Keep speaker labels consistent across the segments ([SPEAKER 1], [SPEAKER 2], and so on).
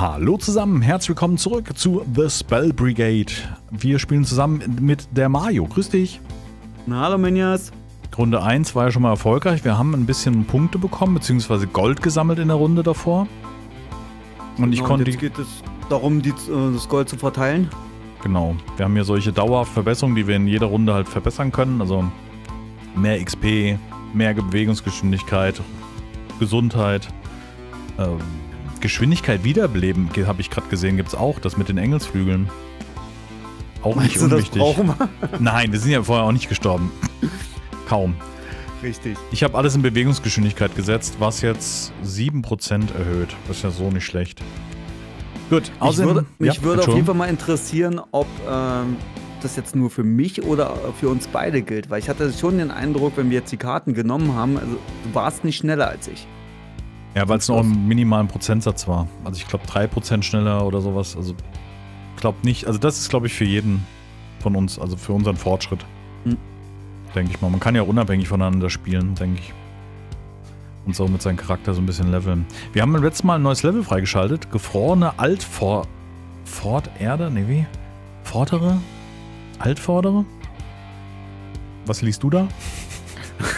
[SPEAKER 1] Hallo zusammen, herzlich willkommen zurück zu The Spell Brigade. Wir spielen zusammen mit der Mario. Grüß dich.
[SPEAKER 2] Na, hallo Minjas.
[SPEAKER 1] Runde 1 war ja schon mal erfolgreich. Wir haben ein bisschen Punkte bekommen, beziehungsweise Gold gesammelt in der Runde davor.
[SPEAKER 2] Und ich genau, konnte. Jetzt geht es darum, die, äh, das Gold zu verteilen.
[SPEAKER 1] Genau. Wir haben hier solche Dauerverbesserungen, die wir in jeder Runde halt verbessern können. Also mehr XP, mehr Bewegungsgeschwindigkeit, Gesundheit, ähm, Geschwindigkeit wiederbeleben, habe ich gerade gesehen, gibt es auch. Das mit den Engelsflügeln. Auch Meinst nicht unwichtig. Das? Nein, wir sind ja vorher auch nicht gestorben. Kaum.
[SPEAKER 2] Richtig.
[SPEAKER 1] Ich habe alles in Bewegungsgeschwindigkeit gesetzt, was jetzt 7% erhöht. Das ist ja so nicht schlecht.
[SPEAKER 2] Gut, außerdem, würde, mich ja, würde auf jeden Fall mal interessieren, ob ähm, das jetzt nur für mich oder für uns beide gilt. Weil ich hatte schon den Eindruck, wenn wir jetzt die Karten genommen haben, also du warst nicht schneller als ich.
[SPEAKER 1] Ja, weil es noch ein minimalen Prozentsatz war. Also ich glaube 3% schneller oder sowas. Also ich glaube nicht. Also das ist, glaube ich, für jeden von uns, also für unseren Fortschritt. Hm. Denke ich mal. Man kann ja unabhängig voneinander spielen, denke ich. Und so mit seinem Charakter so ein bisschen leveln. Wir haben beim letzten Mal ein neues Level freigeschaltet. Gefrorene Altfor... Forterde? Ne, wie? Vordere? Altvordere? Was liest du da?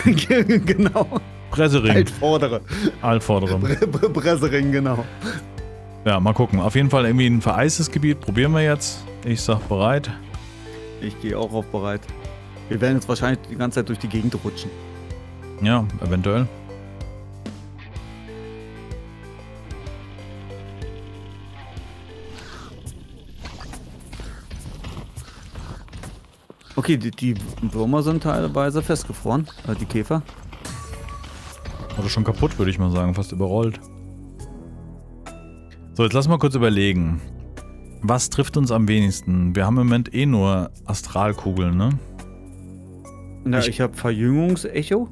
[SPEAKER 2] genau.
[SPEAKER 1] Pressering.
[SPEAKER 2] Altvordere.
[SPEAKER 1] Altvordere.
[SPEAKER 2] Pressering, genau.
[SPEAKER 1] Ja, mal gucken. Auf jeden Fall irgendwie ein vereistes Gebiet. Probieren wir jetzt. Ich sag bereit.
[SPEAKER 2] Ich gehe auch auf bereit. Wir werden jetzt wahrscheinlich die ganze Zeit durch die Gegend rutschen.
[SPEAKER 1] Ja, eventuell.
[SPEAKER 2] Okay, die, die Würmer sind teilweise festgefroren, äh, die Käfer.
[SPEAKER 1] Oder schon kaputt, würde ich mal sagen, fast überrollt. So, jetzt lass mal kurz überlegen. Was trifft uns am wenigsten? Wir haben im Moment eh nur Astralkugeln, ne?
[SPEAKER 2] Na, ich, ich habe Verjüngungsecho.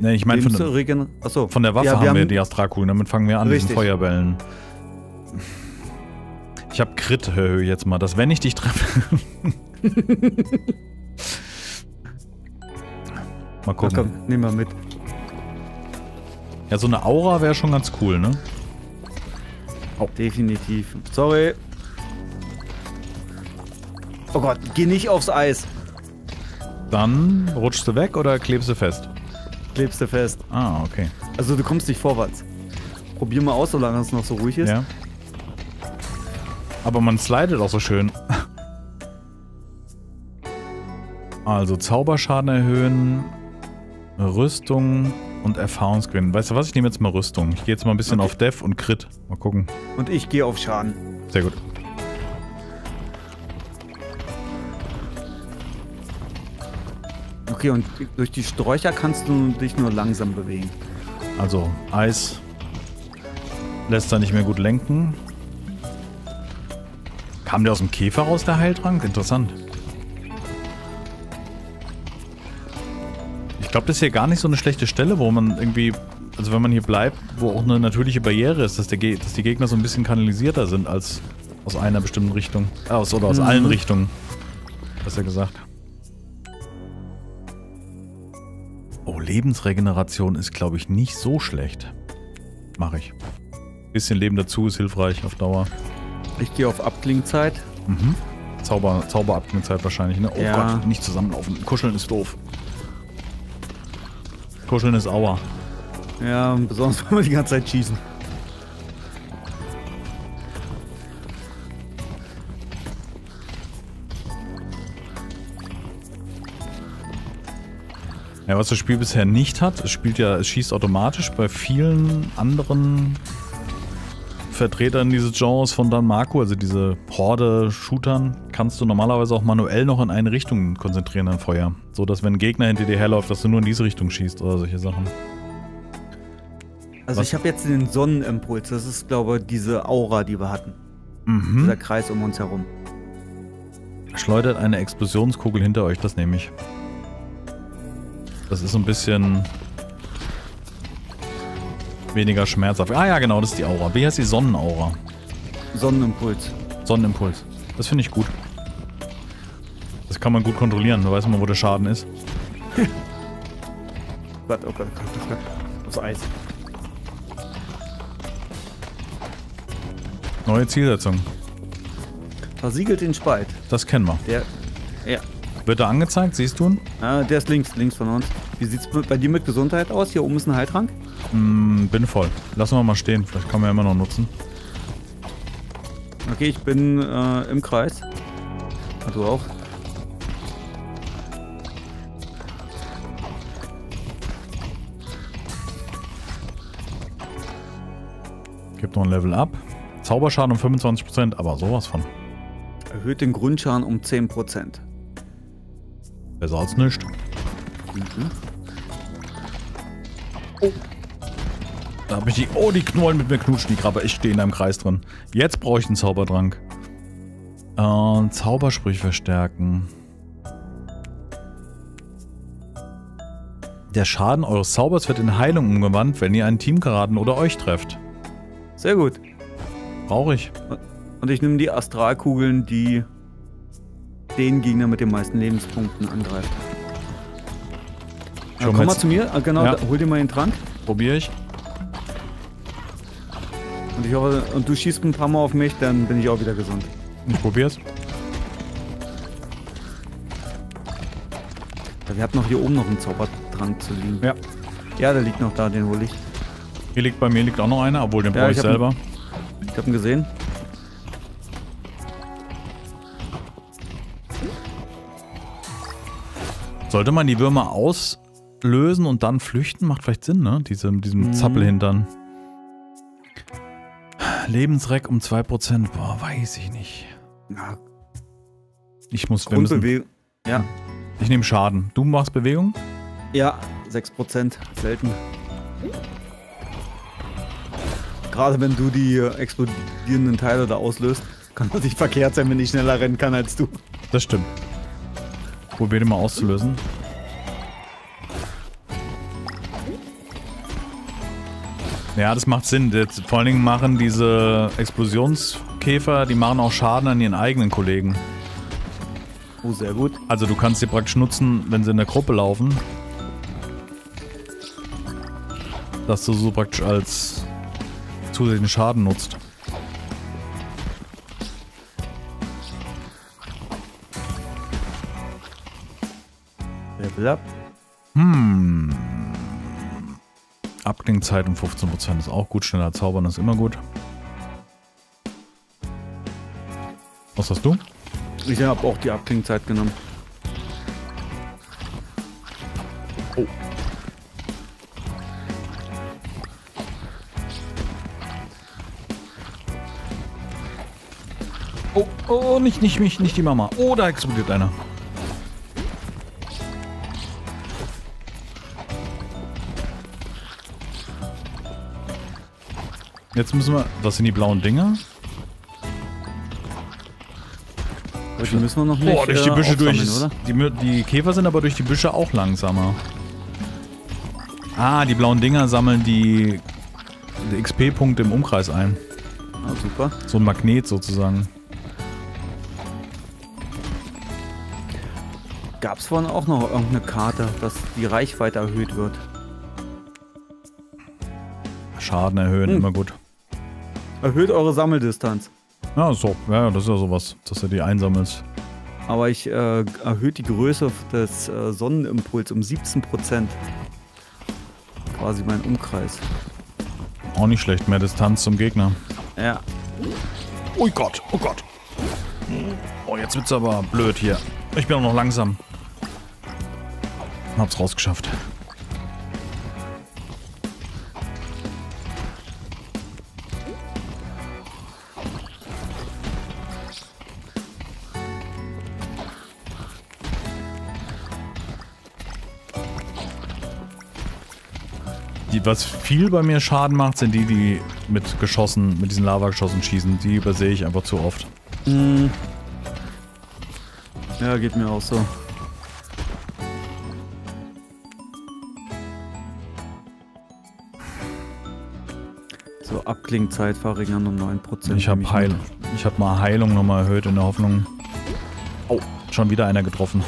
[SPEAKER 1] Ne, ich meine von, von, der Waffe ja, wir haben, haben wir die Astralkugeln, damit fangen wir an richtig. mit den Feuerbällen. Ich habe Crit, hör jetzt mal, dass wenn ich dich treffe. mal gucken. Na komm,
[SPEAKER 2] nimm mal mit.
[SPEAKER 1] Ja, so eine Aura wäre schon ganz cool, ne?
[SPEAKER 2] Oh. Definitiv. Sorry. Oh Gott, geh nicht aufs Eis.
[SPEAKER 1] Dann rutschst du weg oder klebst du fest?
[SPEAKER 2] Klebst du fest.
[SPEAKER 1] Ah, okay.
[SPEAKER 2] Also du kommst nicht vorwärts. Probier mal aus, solange es noch so ruhig ist. Ja.
[SPEAKER 1] Aber man slidet auch so schön. Also Zauberschaden erhöhen, Rüstung, und Erfahrungsgewinn. Weißt du was? Ich nehme jetzt mal Rüstung. Ich gehe jetzt mal ein bisschen okay. auf Dev und Crit. Mal gucken.
[SPEAKER 2] Und ich gehe auf Schaden.
[SPEAKER 1] Sehr gut.
[SPEAKER 2] Okay, und durch die Sträucher kannst du dich nur langsam bewegen.
[SPEAKER 1] Also, Eis lässt da nicht mehr gut lenken. Kam der aus dem Käfer raus, der Heiltrank? Interessant. Glaube, das ist hier gar nicht so eine schlechte Stelle, wo man irgendwie, also wenn man hier bleibt, wo auch eine natürliche Barriere ist, dass, der, dass die Gegner so ein bisschen kanalisierter sind als aus einer bestimmten Richtung. Äh, aus, oder aus mhm. allen Richtungen. Besser gesagt. Oh, Lebensregeneration ist, glaube ich, nicht so schlecht. Mache ich. Bisschen Leben dazu ist hilfreich auf Dauer.
[SPEAKER 2] Ich gehe auf Abklingzeit.
[SPEAKER 1] Mhm. Zauber, Zauberabklingzeit wahrscheinlich, ne? Oh ja. Gott, nicht zusammenlaufen. Kuscheln ist doof. Kuscheln ist Aua.
[SPEAKER 2] Ja, besonders wenn wir die ganze Zeit schießen.
[SPEAKER 1] Ja, was das Spiel bisher nicht hat, es spielt ja, es schießt automatisch bei vielen anderen Vertretern dieses Genres von Dan Marco, also diese Horde-Shootern, kannst du normalerweise auch manuell noch in eine Richtung konzentrieren, dein Feuer. So dass wenn ein Gegner hinter dir herläuft, dass du nur in diese Richtung schießt oder solche Sachen.
[SPEAKER 2] Also Was? ich habe jetzt den Sonnenimpuls, das ist glaube ich diese Aura, die wir hatten. Mhm. Dieser Kreis um uns herum.
[SPEAKER 1] Schleudert eine Explosionskugel hinter euch, das nehme ich. Das ist so ein bisschen weniger schmerzhaft. Ah ja, genau, das ist die Aura. Wie heißt die Sonnenaura?
[SPEAKER 2] Sonnenimpuls.
[SPEAKER 1] Sonnenimpuls. Das finde ich gut. Das kann man gut kontrollieren, da weiß man, wo der Schaden ist.
[SPEAKER 2] Oh Gott, oh Gott, oh Gott. Aufs Eis.
[SPEAKER 1] Neue Zielsetzung.
[SPEAKER 2] Versiegelt den Spalt.
[SPEAKER 1] Das kennen wir.
[SPEAKER 2] Der, ja.
[SPEAKER 1] Wird er angezeigt? Siehst du ihn?
[SPEAKER 2] Ah, der ist links, links von uns. Wie sieht es bei dir mit Gesundheit aus? Hier oben ist ein Heiltrank.
[SPEAKER 1] Mm, bin voll. Lassen wir mal stehen. Vielleicht kann man ja immer noch nutzen.
[SPEAKER 2] Okay, ich bin äh, im Kreis. Ah, du auch.
[SPEAKER 1] Gibt noch ein Level up. Zauberschaden um 25%, aber sowas von.
[SPEAKER 2] Erhöht den Grundschaden um 10%.
[SPEAKER 1] Besser als nichts. Mhm. Oh. Da habe ich die. Oh, die Knollen mit mir knutschen, die Krabbe. Ich stehe in einem Kreis drin. Jetzt brauche ich einen Zaubertrank. Äh, Zaubersprüche verstärken. Der Schaden eures Zaubers wird in Heilung umgewandelt, wenn ihr einen Teamkameraden oder euch trefft.
[SPEAKER 2] Sehr gut.
[SPEAKER 1] Brauche ich.
[SPEAKER 2] Und ich nehme die Astralkugeln, die den Gegner mit den meisten Lebenspunkten angreift. Ja, komm mal zu mir, ah, genau, ja. hol dir mal den Trank.
[SPEAKER 1] Probiere ich.
[SPEAKER 2] Und ich hoffe, und du schießt ein paar Mal auf mich, dann bin ich auch wieder gesund.
[SPEAKER 1] Ich probier's.
[SPEAKER 2] Ja, wir hatten noch hier oben noch einen Zaubertrank zu liegen.
[SPEAKER 1] Ja.
[SPEAKER 2] Ja, der liegt noch da, den hole ich.
[SPEAKER 1] Hier liegt bei mir liegt auch noch einer, obwohl den ja, brauche ich, ich selber.
[SPEAKER 2] Ihn, ich habe ihn gesehen.
[SPEAKER 1] Sollte man die Würmer auslösen und dann flüchten? Macht vielleicht Sinn, ne? Diese, diesem mhm. Zappelhintern. Lebensreck um 2%. Boah, weiß ich nicht. Ja. Ich muss...
[SPEAKER 2] Grundbewegung. Ja.
[SPEAKER 1] Ich nehme Schaden. Du machst Bewegung?
[SPEAKER 2] Ja, 6%. Selten. Gerade wenn du die explodierenden Teile da auslöst, kann das nicht verkehrt sein, wenn ich schneller rennen kann als du.
[SPEAKER 1] Das stimmt. Probier den mal auszulösen. Ja, das macht Sinn. Das, vor allen Dingen machen diese Explosionskäfer, die machen auch Schaden an ihren eigenen Kollegen.
[SPEAKER 2] Oh, sehr gut.
[SPEAKER 1] Also du kannst sie praktisch nutzen, wenn sie in der Gruppe laufen. Dass du so praktisch als zusätzlichen Schaden nutzt.
[SPEAKER 2] Up.
[SPEAKER 1] Hm. Abklingzeit um 15% ist auch gut. Schneller zaubern ist immer gut. Was hast du?
[SPEAKER 2] Ich habe auch die Abklingzeit genommen.
[SPEAKER 1] Oh. Oh, oh, nicht, nicht mich, nicht die Mama. Oh, da explodiert einer. Jetzt müssen wir... Was sind die blauen Dinger?
[SPEAKER 2] die müssen wir noch nicht
[SPEAKER 1] Boah, durch die äh, Büsche durch. Die, die Käfer sind aber durch die Büsche auch langsamer. Ah, die blauen Dinger sammeln die, die XP-Punkte im Umkreis ein.
[SPEAKER 2] Ah, super.
[SPEAKER 1] So ein Magnet sozusagen.
[SPEAKER 2] Gab es vorhin auch noch irgendeine Karte, dass die Reichweite erhöht wird?
[SPEAKER 1] Schaden erhöhen, hm. immer gut.
[SPEAKER 2] Erhöht eure Sammeldistanz.
[SPEAKER 1] Ja, so. Ja, das ist ja sowas, dass du die einsammelst.
[SPEAKER 2] Aber ich äh, erhöht die Größe des äh, Sonnenimpuls um 17%. Quasi mein Umkreis.
[SPEAKER 1] Auch nicht schlecht, mehr Distanz zum Gegner.
[SPEAKER 2] Ja.
[SPEAKER 1] Oh Gott, oh Gott. Oh, jetzt wird's aber blöd hier. Ich bin auch noch langsam. Hab's rausgeschafft. Was viel bei mir Schaden macht, sind die, die mit Geschossen, mit diesen Lavageschossen schießen. Die übersehe ich einfach zu oft. Mm.
[SPEAKER 2] Ja, geht mir auch so. So, Abklingzeit verringern um 9%.
[SPEAKER 1] Ich habe Heil ich hab mal Heilung nochmal erhöht in der Hoffnung. Oh, schon wieder einer getroffen.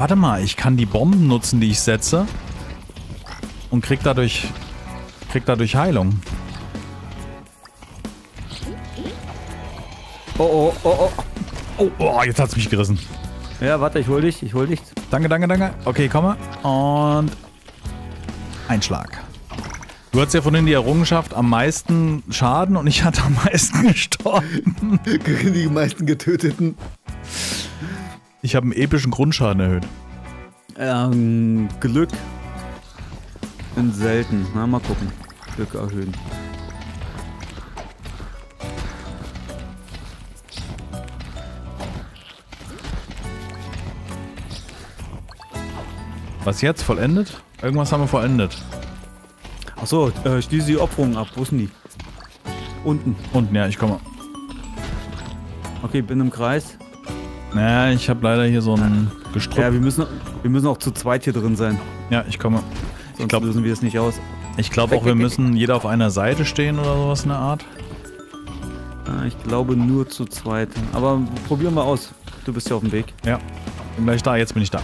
[SPEAKER 1] Ah, warte mal. Ich kann die Bomben nutzen, die ich setze. Und krieg dadurch, krieg dadurch Heilung.
[SPEAKER 2] Oh, oh, oh, oh.
[SPEAKER 1] Oh, oh jetzt hat's mich gerissen.
[SPEAKER 2] Ja, warte, ich hol dich, ich hol dich.
[SPEAKER 1] Danke, danke, danke. Okay, komme. Und Einschlag. Du hattest ja vorhin die Errungenschaft am meisten Schaden und ich hatte am meisten gestorben.
[SPEAKER 2] die meisten Getöteten.
[SPEAKER 1] Ich habe einen epischen Grundschaden erhöht.
[SPEAKER 2] Ähm, Glück. Bin selten. Na, mal gucken. Glück erhöhen.
[SPEAKER 1] Was jetzt? Vollendet? Irgendwas haben wir vollendet.
[SPEAKER 2] Achso, äh, schließe die Opferung ab. Wo sind die? Unten.
[SPEAKER 1] Unten, ja, ich komme.
[SPEAKER 2] Okay, bin im Kreis.
[SPEAKER 1] Naja, ich habe leider hier so ein Gestrüpp.
[SPEAKER 2] Ja, wir müssen, wir müssen auch zu zweit hier drin sein.
[SPEAKER 1] Ja, ich komme.
[SPEAKER 2] Sonst ich glaub, lösen wir es nicht aus.
[SPEAKER 1] Ich glaube auch, wir müssen jeder auf einer Seite stehen oder sowas in der Art.
[SPEAKER 2] Ich glaube nur zu zweit. Aber probieren wir aus. Du bist ja auf dem Weg.
[SPEAKER 1] Ja. Bin gleich da, jetzt bin ich da.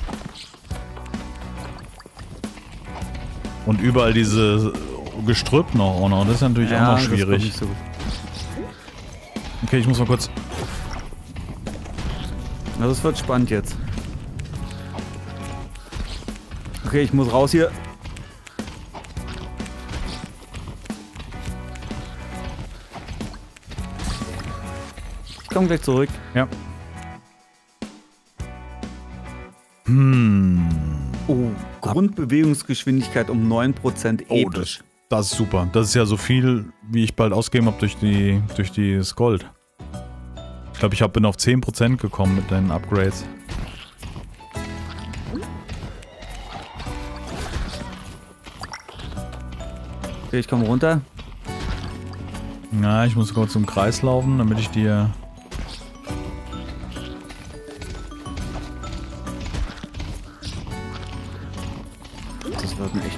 [SPEAKER 1] Und überall diese Gestrüpp noch auch noch. Das ist natürlich ja, auch noch schwierig. So okay, ich muss mal kurz.
[SPEAKER 2] Also es wird spannend jetzt. Okay, ich muss raus hier. Ich komme gleich zurück.
[SPEAKER 1] Ja. Hm.
[SPEAKER 2] Oh, Grundbewegungsgeschwindigkeit um 9% episch. Oh,
[SPEAKER 1] das, das, ist super. Das ist ja so viel, wie ich bald ausgeben habe durch, die, durch das Gold. Ich glaube, ich hab, bin auf 10% gekommen mit den Upgrades.
[SPEAKER 2] Okay, ich komme runter.
[SPEAKER 1] Na, ich muss kurz im Kreis laufen, damit ich dir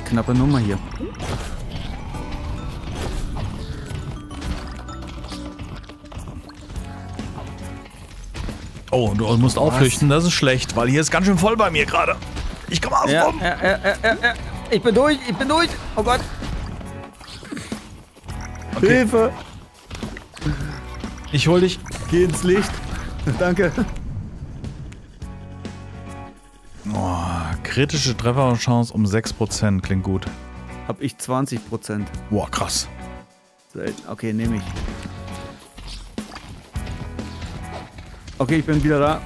[SPEAKER 2] knappe Nummer hier.
[SPEAKER 1] Oh, du musst aufleuchten, das ist schlecht, weil hier ist ganz schön voll bei mir gerade. Ich komme aus
[SPEAKER 2] ja, rum. Ja, ja, ja, ja, Ich bin durch, ich bin durch. Oh Gott. Okay. Hilfe.
[SPEAKER 1] Ich hol dich.
[SPEAKER 2] Geh ins Licht. Danke.
[SPEAKER 1] Kritische Trefferchance um 6%, klingt gut.
[SPEAKER 2] Hab ich 20%.
[SPEAKER 1] Boah, krass.
[SPEAKER 2] Okay, nehme ich. Okay, ich bin wieder da.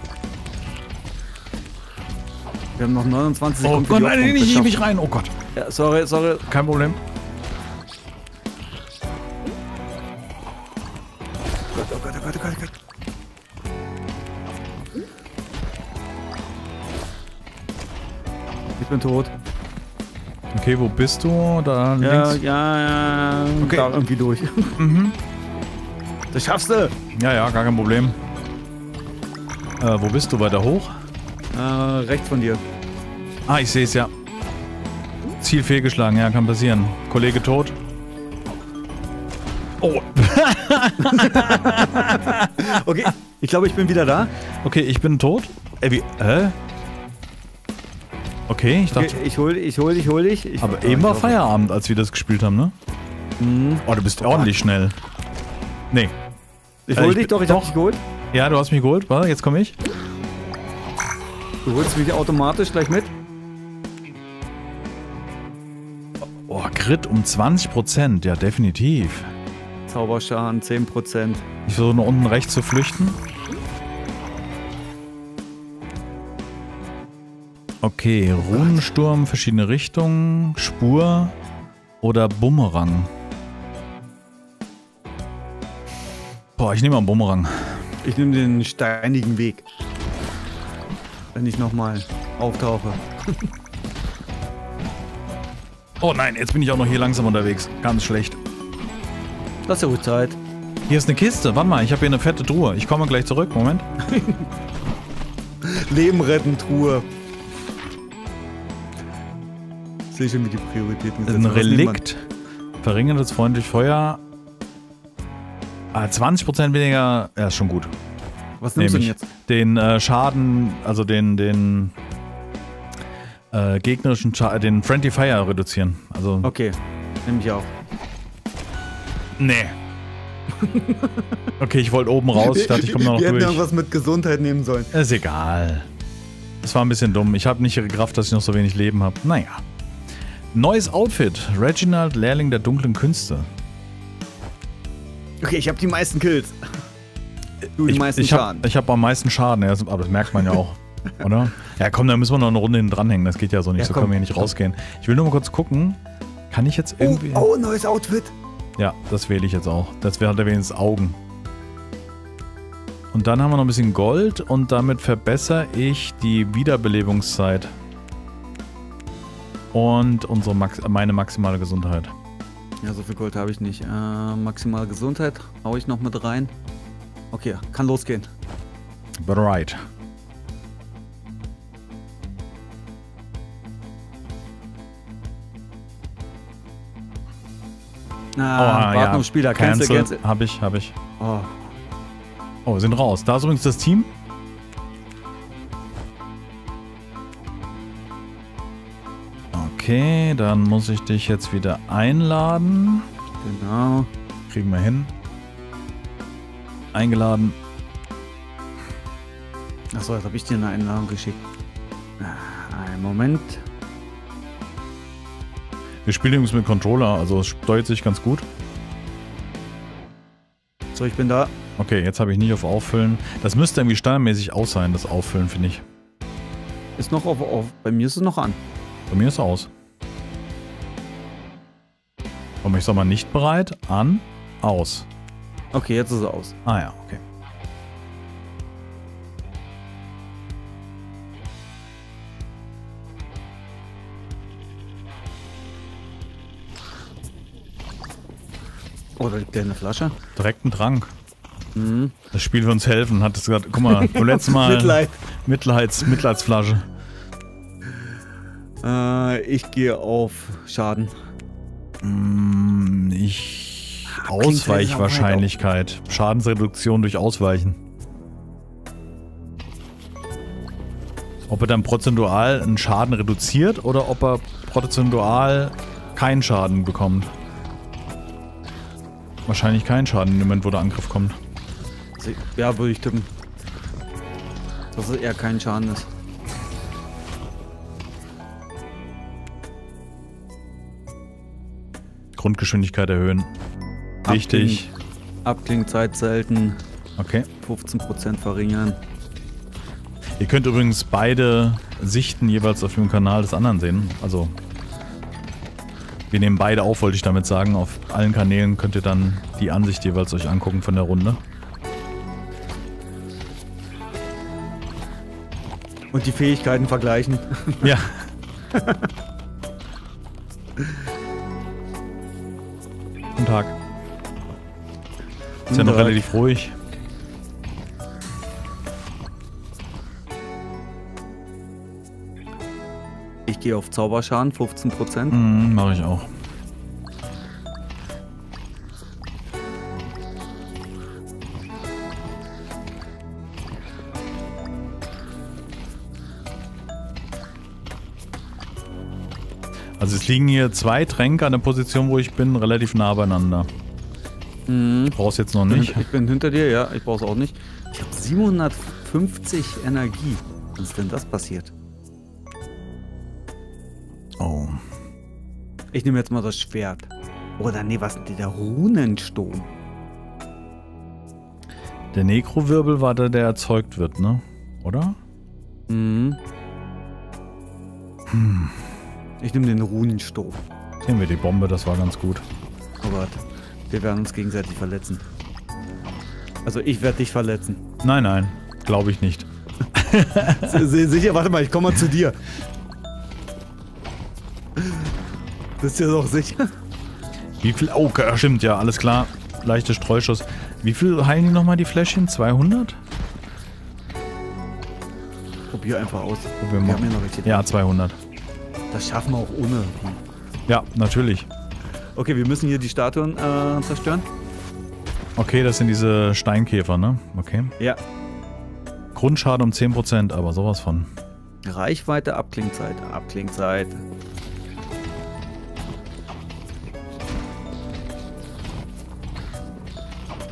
[SPEAKER 2] Wir haben noch 29
[SPEAKER 1] Sekunden. Oh Gott, nein, nein, ich mich rein. Oh Gott.
[SPEAKER 2] Ja, sorry, sorry.
[SPEAKER 1] Kein Problem.
[SPEAKER 2] bin tot.
[SPEAKER 1] Okay, wo bist du? Da
[SPEAKER 2] ja, links? Ja, ja, okay. da irgendwie durch. Mhm. Das schaffst du.
[SPEAKER 1] Ja, ja, gar kein Problem. Äh, wo bist du? Weiter hoch?
[SPEAKER 2] Äh, rechts von dir.
[SPEAKER 1] Ah, ich sehe es ja. Ziel fehlgeschlagen, ja, kann passieren. Kollege tot.
[SPEAKER 2] Oh. okay, ich glaube, ich bin wieder da.
[SPEAKER 1] Okay, ich bin tot. Ey, wie, hä? Okay, ich dachte. Okay,
[SPEAKER 2] ich hol, ich hol dich, hol dich. Ich
[SPEAKER 1] aber eben war Feierabend, als wir das gespielt haben, ne? Mhm. Oh, du bist ordentlich schnell. Nee.
[SPEAKER 2] Ich hol äh, dich doch, ich doch. hab dich geholt.
[SPEAKER 1] Ja, du hast mich geholt. Warte, jetzt komme ich.
[SPEAKER 2] Du holst mich automatisch gleich mit.
[SPEAKER 1] Oh, Crit um 20%. Ja, definitiv.
[SPEAKER 2] Zauberschaden 10%.
[SPEAKER 1] Ich versuche nur unten rechts zu flüchten. Okay, Runensturm, verschiedene Richtungen, Spur oder Bumerang. Boah, ich nehme mal einen Bumerang.
[SPEAKER 2] Ich nehme den steinigen Weg. Wenn ich nochmal auftauche.
[SPEAKER 1] oh nein, jetzt bin ich auch noch hier langsam unterwegs. Ganz schlecht.
[SPEAKER 2] Lass dir ruhig Zeit.
[SPEAKER 1] Hier ist eine Kiste. Warte mal, ich habe hier eine fette Truhe. Ich komme gleich zurück. Moment.
[SPEAKER 2] Leben retten Truhe sehe schon, wie die Prioritäten
[SPEAKER 1] sind. Ein Relikt. Verringert das freundlich Feuer. Ah, 20% weniger. Ja, ist schon gut.
[SPEAKER 2] Was nimmst du denn jetzt?
[SPEAKER 1] Den äh, Schaden, also den, den äh, gegnerischen Char den Friendly Fire reduzieren. Also
[SPEAKER 2] okay, nehme ich auch.
[SPEAKER 1] Nee. okay, ich wollte oben raus. Ich dachte, ich komme noch,
[SPEAKER 2] Wir
[SPEAKER 1] durch.
[SPEAKER 2] hätten irgendwas mit Gesundheit nehmen sollen.
[SPEAKER 1] Ist egal. Das war ein bisschen dumm. Ich habe nicht gerafft, dass ich noch so wenig Leben habe. Naja. Neues Outfit. Reginald, Lehrling der dunklen Künste.
[SPEAKER 2] Okay, ich habe die meisten Kills.
[SPEAKER 1] Du die ich, meisten ich Schaden. Hab, ich habe am meisten Schaden, ja, aber das merkt man ja auch. oder? Ja, komm, da müssen wir noch eine Runde hinten dranhängen. Das geht ja so nicht. Ja, so komm, können wir hier nicht rausgehen. Ich will nur mal kurz gucken. Kann ich jetzt irgendwie.
[SPEAKER 2] Oh, oh neues Outfit.
[SPEAKER 1] Ja, das wähle ich jetzt auch. Das wäre wenigstens Augen. Und dann haben wir noch ein bisschen Gold und damit verbessere ich die Wiederbelebungszeit. Und unsere Max meine maximale Gesundheit.
[SPEAKER 2] Ja, so viel Gold habe ich nicht. Äh, maximale Gesundheit haue ich noch mit rein. Okay, kann losgehen.
[SPEAKER 1] Bereit.
[SPEAKER 2] Ah, oh, ja. Spieler,
[SPEAKER 1] cancel, cancel. Hab ich, hab ich. Oh. oh, wir sind raus. Da ist übrigens das Team. Okay, dann muss ich dich jetzt wieder einladen.
[SPEAKER 2] Genau.
[SPEAKER 1] Kriegen wir hin. Eingeladen.
[SPEAKER 2] Achso, jetzt habe ich dir eine Einladung geschickt. Ah, einen Moment.
[SPEAKER 1] Wir spielen übrigens mit Controller, also es steuert sich ganz gut.
[SPEAKER 2] So, ich bin da.
[SPEAKER 1] Okay, jetzt habe ich nicht auf Auffüllen. Das müsste irgendwie standardmäßig aus sein, das Auffüllen, finde ich.
[SPEAKER 2] Ist noch auf, auf. Bei mir ist es noch an.
[SPEAKER 1] Bei mir ist es aus. Und ich sag mal nicht bereit, an, aus.
[SPEAKER 2] Okay, jetzt ist es aus.
[SPEAKER 1] Ah ja, okay.
[SPEAKER 2] Oder liegt der in der Flasche?
[SPEAKER 1] Direkt ein Trank. Mhm. Das Spiel wird uns helfen, hat es gesagt. Guck mal, beim letzten Mal.
[SPEAKER 2] Mitleid.
[SPEAKER 1] Mitleids, Mitleidsflasche.
[SPEAKER 2] Äh, ich gehe auf Schaden.
[SPEAKER 1] Mm, ich. Ausweichwahrscheinlichkeit. Schadensreduktion durch Ausweichen. Ob er dann prozentual einen Schaden reduziert oder ob er prozentual keinen Schaden bekommt. Wahrscheinlich keinen Schaden im Moment, wo der Angriff kommt.
[SPEAKER 2] Ja, würde ich tippen. Dass es eher kein Schaden ist.
[SPEAKER 1] Grundgeschwindigkeit erhöhen. Wichtig.
[SPEAKER 2] Abklingzeit selten.
[SPEAKER 1] Okay.
[SPEAKER 2] 15% verringern.
[SPEAKER 1] Ihr könnt übrigens beide Sichten jeweils auf dem Kanal des anderen sehen. Also wir nehmen beide auf, wollte ich damit sagen. Auf allen Kanälen könnt ihr dann die Ansicht jeweils euch angucken von der Runde.
[SPEAKER 2] Und die Fähigkeiten vergleichen.
[SPEAKER 1] Ja. Tag. Ist ja noch relativ ruhig.
[SPEAKER 2] gehe auf Zauberschaden, 15%.
[SPEAKER 1] Mhm, mache ich auch. Also es liegen hier zwei Tränke an der Position, wo ich bin, relativ nah beieinander. Mhm. Ich brauch's jetzt noch nicht.
[SPEAKER 2] Ich bin hinter dir, ja, ich brauch's auch nicht. Ich habe 750 Energie. Was ist denn das passiert?
[SPEAKER 1] Oh.
[SPEAKER 2] Ich nehme jetzt mal das Schwert. Oder nee, was ist der Runensturm?
[SPEAKER 1] Der Nekrowirbel war der, der erzeugt wird, ne? Oder?
[SPEAKER 2] Mhm. Hm. Ich nehme den Runensturm.
[SPEAKER 1] Nehmen wir die Bombe, das war ganz gut.
[SPEAKER 2] Oh Gott. Wir werden uns gegenseitig verletzen. Also ich werde dich verletzen.
[SPEAKER 1] Nein, nein. Glaube ich nicht.
[SPEAKER 2] Sicher, warte mal, ich komme mal zu dir. Bist du doch sicher?
[SPEAKER 1] Wie viel? Oh, stimmt, ja, alles klar. Leichte Streuschuss. Wie viel heilen die nochmal die Fläschchen? 200?
[SPEAKER 2] Probier einfach aus.
[SPEAKER 1] Probier mal. Ja, 200.
[SPEAKER 2] Das schaffen wir auch ohne.
[SPEAKER 1] Ja, natürlich.
[SPEAKER 2] Okay, wir müssen hier die Statuen äh, zerstören.
[SPEAKER 1] Okay, das sind diese Steinkäfer, ne? Okay.
[SPEAKER 2] Ja.
[SPEAKER 1] Grundschaden um 10%, aber sowas von.
[SPEAKER 2] Reichweite, Abklingzeit, Abklingzeit.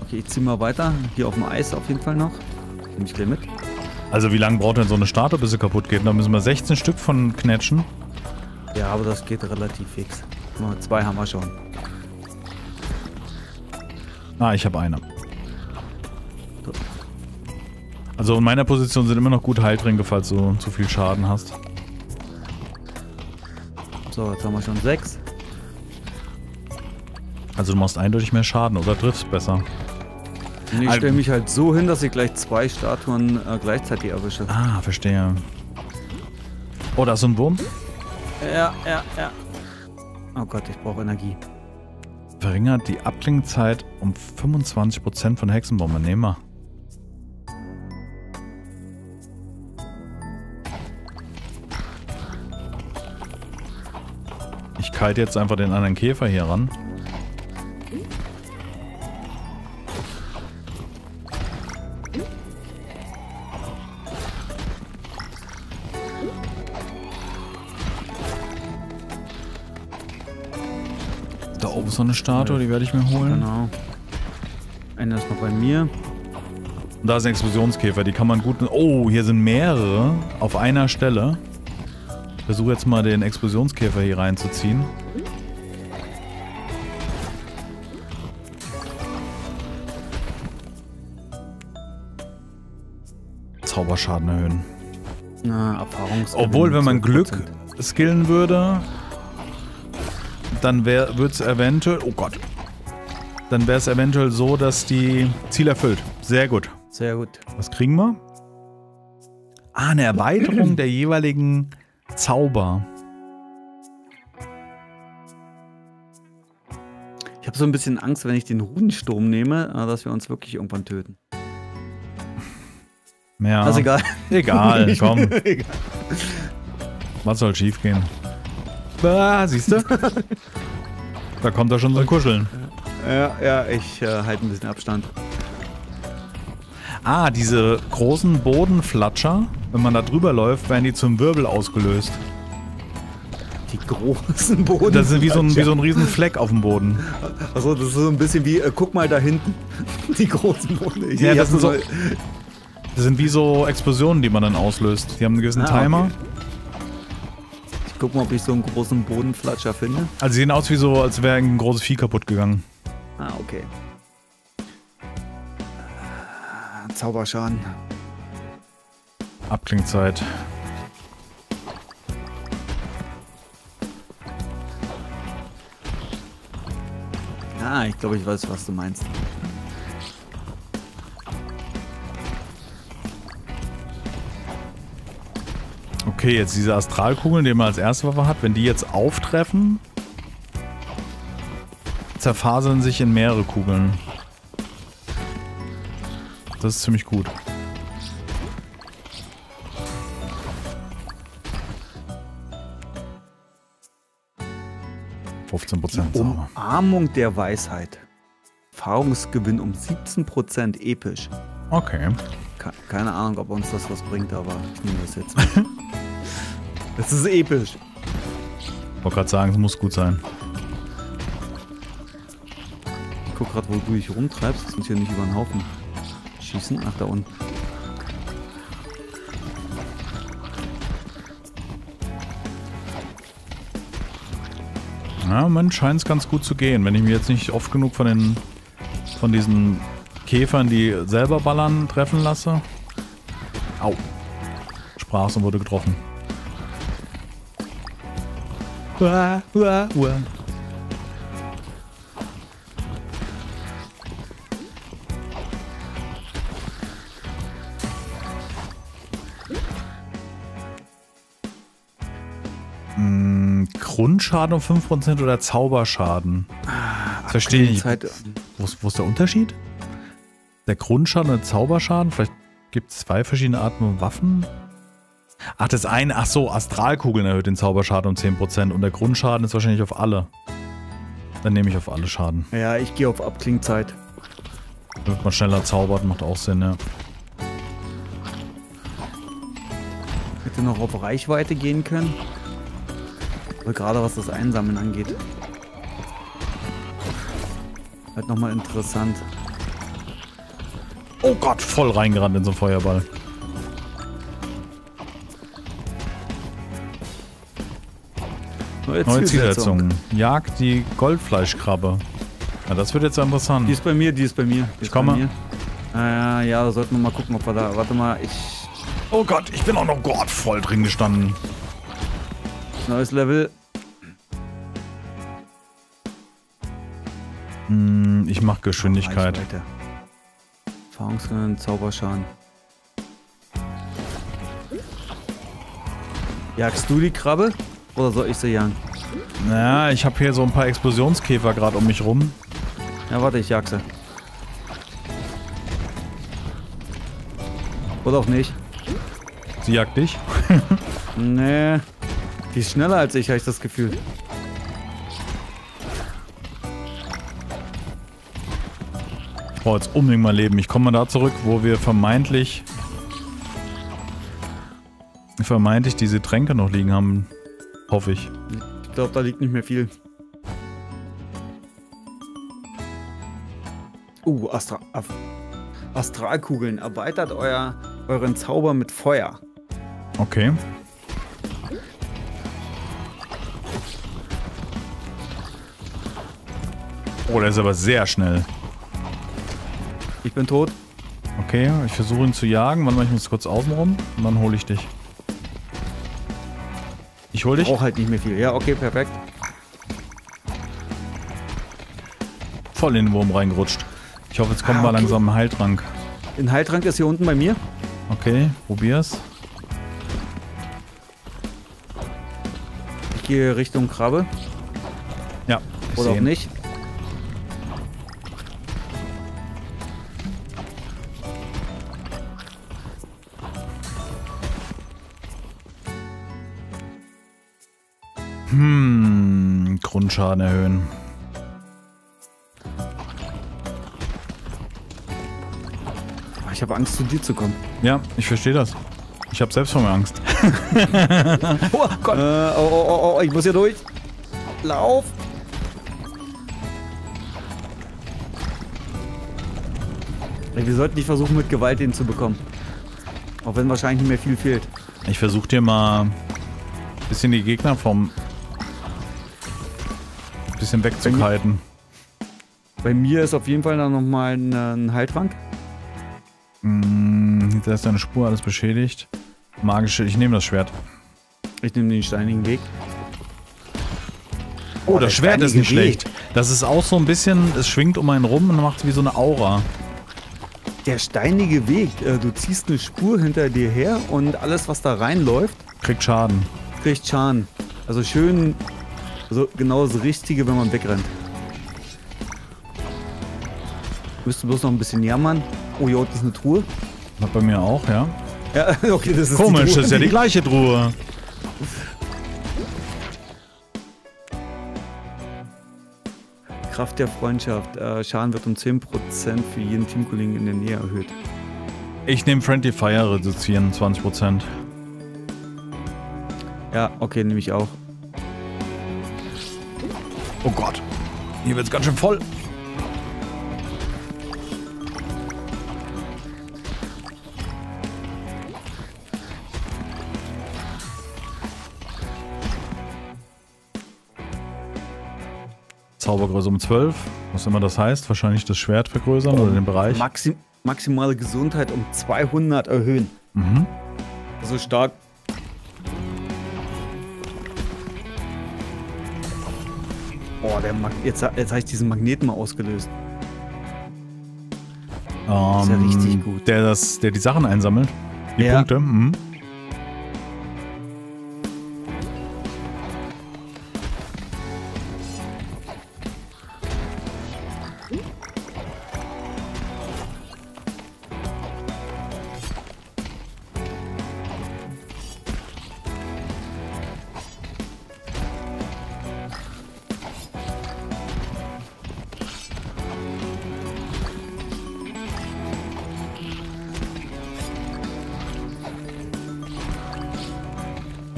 [SPEAKER 2] Okay, ich zieh mal weiter. Hier auf dem Eis auf jeden Fall noch. Nehme ich gleich mit.
[SPEAKER 1] Also wie lange braucht denn so eine Starter, bis sie kaputt geht? Da müssen wir 16 Stück von knetschen.
[SPEAKER 2] Ja, aber das geht relativ fix. Zwei haben wir schon.
[SPEAKER 1] Ah, ich habe eine. Also in meiner Position sind immer noch gut Heiltränke, falls du zu viel Schaden hast.
[SPEAKER 2] So, jetzt haben wir schon sechs.
[SPEAKER 1] Also du machst eindeutig mehr Schaden oder triffst besser.
[SPEAKER 2] ich also, stelle mich halt so hin, dass ich gleich zwei Statuen äh, gleichzeitig erwische.
[SPEAKER 1] Ah, verstehe. Oh, da ist so ein Wurm?
[SPEAKER 2] Ja, ja, ja. Oh Gott, ich brauche Energie.
[SPEAKER 1] Verringert die Abklingzeit um 25% von Hexenbombe. Nehmen wir. Ich kite jetzt einfach den anderen Käfer hier ran. Ist so eine Statue, die werde ich mir holen.
[SPEAKER 2] Genau. Eine ist noch bei mir.
[SPEAKER 1] Und da ist ein Explosionskäfer, die kann man gut... Oh, hier sind mehrere auf einer Stelle. Ich versuche jetzt mal den Explosionskäfer hier reinzuziehen. Zauberschaden erhöhen.
[SPEAKER 2] Na, Erfahrungs
[SPEAKER 1] Obwohl, wenn man Glück skillen würde, dann wird es eventuell... Oh Gott. Dann wäre es eventuell so, dass die Ziel erfüllt. Sehr gut.
[SPEAKER 2] Sehr gut.
[SPEAKER 1] Was kriegen wir? Ah, eine Erweiterung der jeweiligen Zauber.
[SPEAKER 2] Ich habe so ein bisschen Angst, wenn ich den Runensturm nehme, äh, dass wir uns wirklich irgendwann töten.
[SPEAKER 1] Ja.
[SPEAKER 2] Das ist egal.
[SPEAKER 1] Egal, komm. egal. Was soll schief gehen? Ah, siehst du? da kommt er schon so ein Kuscheln.
[SPEAKER 2] Ja, ja, ich äh, halte ein bisschen Abstand.
[SPEAKER 1] Ah, diese großen Bodenflatscher, wenn man da drüber läuft, werden die zum Wirbel ausgelöst.
[SPEAKER 2] Die großen Boden.
[SPEAKER 1] Das ist wie so ein, wie so ein riesen Fleck auf dem Boden.
[SPEAKER 2] Achso, das ist so ein bisschen wie, äh, guck mal da hinten. Die großen Boden.
[SPEAKER 1] Ich, ja, das sind, so, das sind wie so Explosionen, die man dann auslöst. Die haben einen gewissen ah, Timer. Okay.
[SPEAKER 2] Guck mal, ob ich so einen großen Bodenflatscher finde.
[SPEAKER 1] Also sie sehen aus wie so, als wäre ein großes Vieh kaputt gegangen.
[SPEAKER 2] Ah, okay. Zauberschaden.
[SPEAKER 1] Abklingzeit.
[SPEAKER 2] Ah, ich glaube, ich weiß, was du meinst.
[SPEAKER 1] Okay, jetzt diese Astralkugeln, die man als erste Waffe hat, wenn die jetzt auftreffen, zerfasern sich in mehrere Kugeln. Das ist ziemlich gut. Prozent.
[SPEAKER 2] Umarmung der Weisheit. Erfahrungsgewinn um 17% episch.
[SPEAKER 1] Okay.
[SPEAKER 2] Keine Ahnung, ob uns das was bringt, aber ich nehme das jetzt. das ist episch.
[SPEAKER 1] Ich wollte gerade sagen, es muss gut sein.
[SPEAKER 2] Ich guck gerade, wo du dich rumtreibst, dass uns hier nicht über den Haufen schießen. Ach, da unten.
[SPEAKER 1] Ja, Moment scheint es ganz gut zu gehen. Wenn ich mir jetzt nicht oft genug von den von diesen Käfern, die selber ballern, treffen lasse. Au. Sprach's und wurde getroffen. Uah, uah, uah. Grundschaden um 5% oder Zauberschaden? Ah, Verstehe ich. Wo ist, wo ist der Unterschied? Der Grundschaden und der Zauberschaden? Vielleicht gibt es zwei verschiedene Arten von Waffen? Ach, das eine, ach so, Astralkugeln erhöht den Zauberschaden um 10% und der Grundschaden ist wahrscheinlich auf alle. Dann nehme ich auf alle Schaden.
[SPEAKER 2] Ja, ich gehe auf Abklingzeit.
[SPEAKER 1] Damit man schneller zaubert, macht auch Sinn, ja.
[SPEAKER 2] Hätte noch auf Reichweite gehen können. Aber gerade was das Einsammeln angeht. Halt nochmal interessant.
[SPEAKER 1] Oh Gott, voll reingerannt in so einen Feuerball. Neue, Neue Zielsetzung. Zielsetzung. Jagd die Goldfleischkrabbe. Ja, das wird jetzt interessant.
[SPEAKER 2] Die ist bei mir, die ist bei mir.
[SPEAKER 1] Die ich komme.
[SPEAKER 2] Naja, ja, da sollten wir mal gucken, ob wir da. Warte mal, ich.
[SPEAKER 1] Oh Gott, ich bin auch noch Gott voll drin gestanden.
[SPEAKER 2] Neues Level.
[SPEAKER 1] Hm, ich mach Geschwindigkeit.
[SPEAKER 2] Erfahrungsgewinnen, Zauberschaden. Jagst du die Krabbe? Oder soll ich sie jagen?
[SPEAKER 1] Naja, ich habe hier so ein paar Explosionskäfer gerade um mich rum.
[SPEAKER 2] Ja, warte, ich jag sie. Oder auch nicht.
[SPEAKER 1] Sie jagt dich?
[SPEAKER 2] nee. Die ist schneller als ich, habe ich das Gefühl.
[SPEAKER 1] Ich brauche jetzt unbedingt mal Leben. Ich komme mal da zurück, wo wir vermeintlich vermeintlich diese Tränke noch liegen haben. Hoffe ich.
[SPEAKER 2] Ich glaube, da liegt nicht mehr viel. Uh, Astra Astralkugeln. Erweitert euer, euren Zauber mit Feuer.
[SPEAKER 1] Okay. Oh, der ist aber sehr schnell.
[SPEAKER 2] Ich bin tot.
[SPEAKER 1] Okay, ich versuche ihn zu jagen. Warte mal, ich muss kurz außen rum und dann hole ich dich. Ich hol dich.
[SPEAKER 2] Ich brauch halt nicht mehr viel. Ja, okay, perfekt.
[SPEAKER 1] Voll in den Wurm reingerutscht. Ich hoffe, jetzt kommen ah, okay. wir langsam einen Heiltrank.
[SPEAKER 2] Den Heiltrank ist hier unten bei mir.
[SPEAKER 1] Okay, probier's.
[SPEAKER 2] Ich gehe Richtung Krabbe.
[SPEAKER 1] Ja.
[SPEAKER 2] Oder auch nicht.
[SPEAKER 1] Grundschaden erhöhen.
[SPEAKER 2] Ich habe Angst, zu dir zu kommen.
[SPEAKER 1] Ja, ich verstehe das. Ich habe selbst vor mir Angst.
[SPEAKER 2] oh Gott. Äh, oh, oh, oh, oh, ich muss hier durch. Lauf. Wir sollten nicht versuchen, mit Gewalt ihn zu bekommen. Auch wenn wahrscheinlich nicht mehr viel fehlt.
[SPEAKER 1] Ich versuche dir mal ein bisschen die Gegner vom bisschen wegzuhalten.
[SPEAKER 2] Bei mir ist auf jeden Fall dann nochmal ein, ein Heiltrank.
[SPEAKER 1] Mm, da ist deine Spur alles beschädigt. Magische, ich nehme das Schwert.
[SPEAKER 2] Ich nehme den steinigen Weg.
[SPEAKER 1] Oh, oh das Schwert ist nicht Weg. schlecht. Das ist auch so ein bisschen, es schwingt um einen rum und macht wie so eine Aura.
[SPEAKER 2] Der steinige Weg, äh, du ziehst eine Spur hinter dir her und alles, was da reinläuft,
[SPEAKER 1] kriegt Schaden.
[SPEAKER 2] Kriegt Schaden. Also schön also genau das Richtige, wenn man wegrennt. Müsste bloß noch ein bisschen jammern. Oh, hier unten ist eine Truhe.
[SPEAKER 1] Hat bei mir auch, ja.
[SPEAKER 2] Ja, okay, das ist
[SPEAKER 1] Komisch, das ist ja die gleiche Truhe.
[SPEAKER 2] Kraft der Freundschaft. Äh, Schaden wird um 10% für jeden Teamkollegen in der Nähe erhöht.
[SPEAKER 1] Ich nehme Friendly Fire reduzieren, 20%.
[SPEAKER 2] Ja, okay, nehme ich auch.
[SPEAKER 1] Oh Gott. Hier wird's ganz schön voll. Zaubergröße um 12. Was immer das heißt. Wahrscheinlich das Schwert vergrößern oh, oder den Bereich.
[SPEAKER 2] Maxim maximale Gesundheit um 200 erhöhen.
[SPEAKER 1] Mhm.
[SPEAKER 2] Also stark jetzt, jetzt habe ich diesen Magneten mal ausgelöst.
[SPEAKER 1] Um, ist ja richtig ähm, gut. Der, das, der die Sachen einsammelt. Die ja. Punkte. Mhm.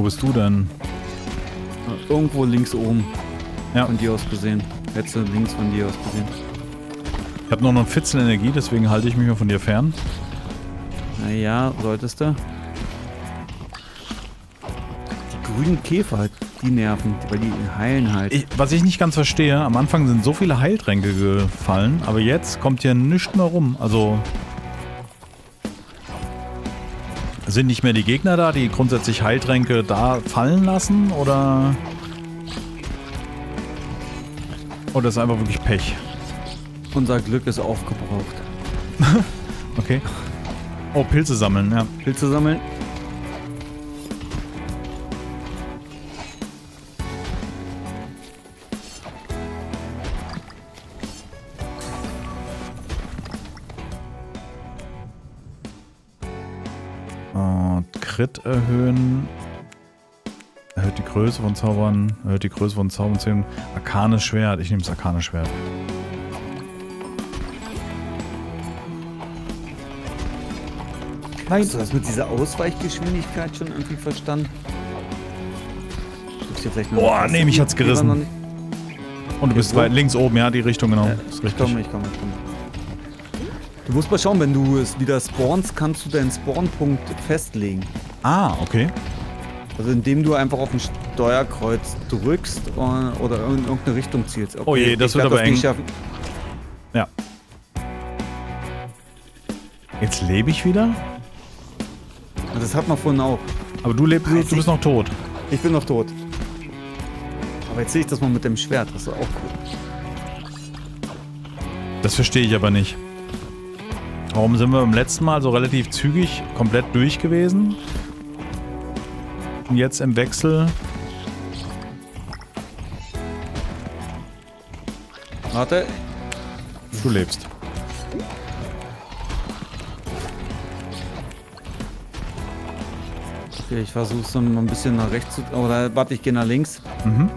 [SPEAKER 1] Wo bist du denn?
[SPEAKER 2] Irgendwo links oben. Ja. Von dir aus gesehen. Letzte links von dir aus gesehen.
[SPEAKER 1] Ich habe noch ein Fitzel Energie, deswegen halte ich mich mal von dir fern.
[SPEAKER 2] Naja, solltest du. Die grünen Käfer, halt, die nerven, weil die heilen halt.
[SPEAKER 1] Ich, was ich nicht ganz verstehe, am Anfang sind so viele Heiltränke gefallen, aber jetzt kommt hier nichts mehr rum. Also sind nicht mehr die Gegner da, die grundsätzlich Heiltränke da fallen lassen oder oder ist einfach wirklich Pech?
[SPEAKER 2] Unser Glück ist aufgebraucht.
[SPEAKER 1] okay. Oh, Pilze sammeln, ja.
[SPEAKER 2] Pilze sammeln.
[SPEAKER 1] Crit erhöhen. Erhöht die Größe von Zaubern. Erhöht die Größe von Zaubern. Arkanes Schwert. Ich nehme das Arkane Schwert.
[SPEAKER 2] Nein. Hast du das mit dieser Ausweichgeschwindigkeit schon irgendwie verstanden?
[SPEAKER 1] Boah, nee, mich hat's gerissen. Und du bist weit links oben, ja, die Richtung, genau. Ja,
[SPEAKER 2] ist richtig. Ich komme, ich komme, ich komme. Du musst mal schauen, wenn du es wieder spawnst, kannst du deinen Spawnpunkt festlegen.
[SPEAKER 1] Ah, okay.
[SPEAKER 2] Also indem du einfach auf ein Steuerkreuz drückst oder in irgendeine Richtung zielst. Okay,
[SPEAKER 1] oh je, das wird aber eng. Ja. Jetzt lebe ich wieder?
[SPEAKER 2] Das hat man vorhin auch.
[SPEAKER 1] Aber du lebst, du bist noch tot.
[SPEAKER 2] Ich bin noch tot. Aber jetzt sehe ich das mal mit dem Schwert, das ist auch cool.
[SPEAKER 1] Das verstehe ich aber nicht. Warum sind wir beim letzten Mal so relativ zügig komplett durch gewesen? Und jetzt im Wechsel...
[SPEAKER 2] Warte.
[SPEAKER 1] Du lebst.
[SPEAKER 2] Okay, ich versuche so ein bisschen nach rechts zu... Oder warte, ich gehe nach links. Mhm.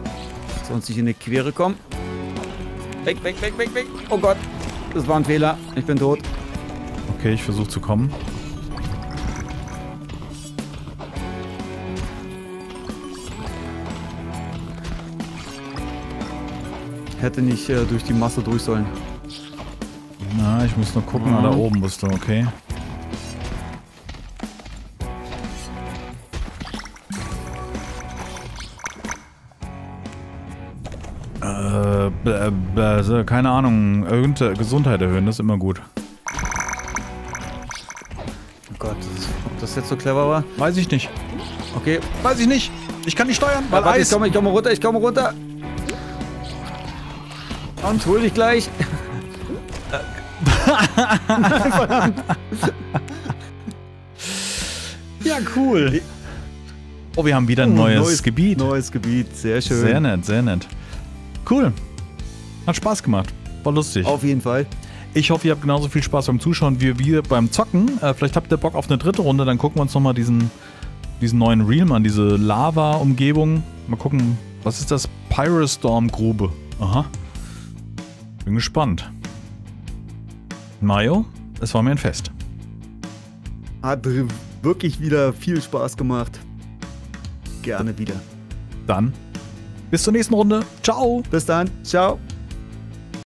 [SPEAKER 2] Sonst nicht in die Quere kommen. Weg, weg, weg, weg, weg. Oh Gott. Das war ein Fehler. Ich bin tot.
[SPEAKER 1] Okay, ich versuche zu kommen.
[SPEAKER 2] Hätte nicht äh, durch die Masse durch sollen.
[SPEAKER 1] Na, ich muss nur gucken. Mhm. Ah, da oben bist du, okay. Äh, keine Ahnung, irgendeine Gesundheit erhöhen, das ist immer gut.
[SPEAKER 2] das jetzt so clever war?
[SPEAKER 1] Weiß ich nicht.
[SPEAKER 2] Okay. Weiß ich nicht. Ich kann nicht steuern, weil Eis. Ich komme, ich komme runter, ich komme runter. Und hol dich gleich.
[SPEAKER 1] ja, cool. Oh, wir haben wieder ein oh, neues, neues, Gebiet.
[SPEAKER 2] Neues Gebiet, sehr schön.
[SPEAKER 1] Sehr nett, sehr nett. Cool. Hat Spaß gemacht. War lustig.
[SPEAKER 2] Auf jeden Fall.
[SPEAKER 1] Ich hoffe, ihr habt genauso viel Spaß beim Zuschauen wie wir beim Zocken. Äh, vielleicht habt ihr Bock auf eine dritte Runde, dann gucken wir uns nochmal diesen, diesen neuen Realm an, diese Lava-Umgebung. Mal gucken, was ist das? Pyrostorm-Grube. Aha. Bin gespannt. Mayo, es war mir ein Fest.
[SPEAKER 2] Hat wirklich wieder viel Spaß gemacht. Gerne wieder.
[SPEAKER 1] Dann bis zur nächsten Runde. Ciao.
[SPEAKER 2] Bis dann. Ciao.